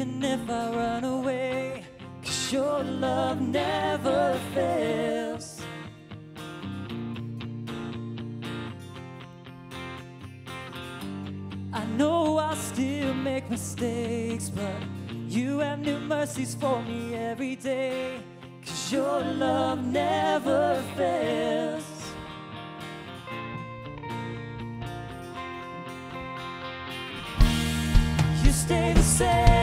even if I run away. Cause your love never fails. I know I still make mistakes, but you have new mercies for me every day. Cause your love never fails. You stay the same.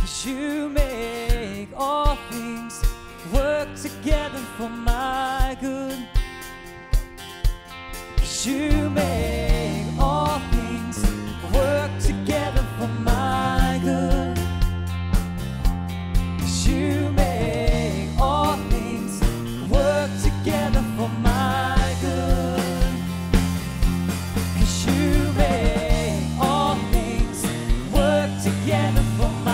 Cause you make all things work together for my good. Cause you make all things work together for my good. Cause you make all things work together for my good. You make all things work together for my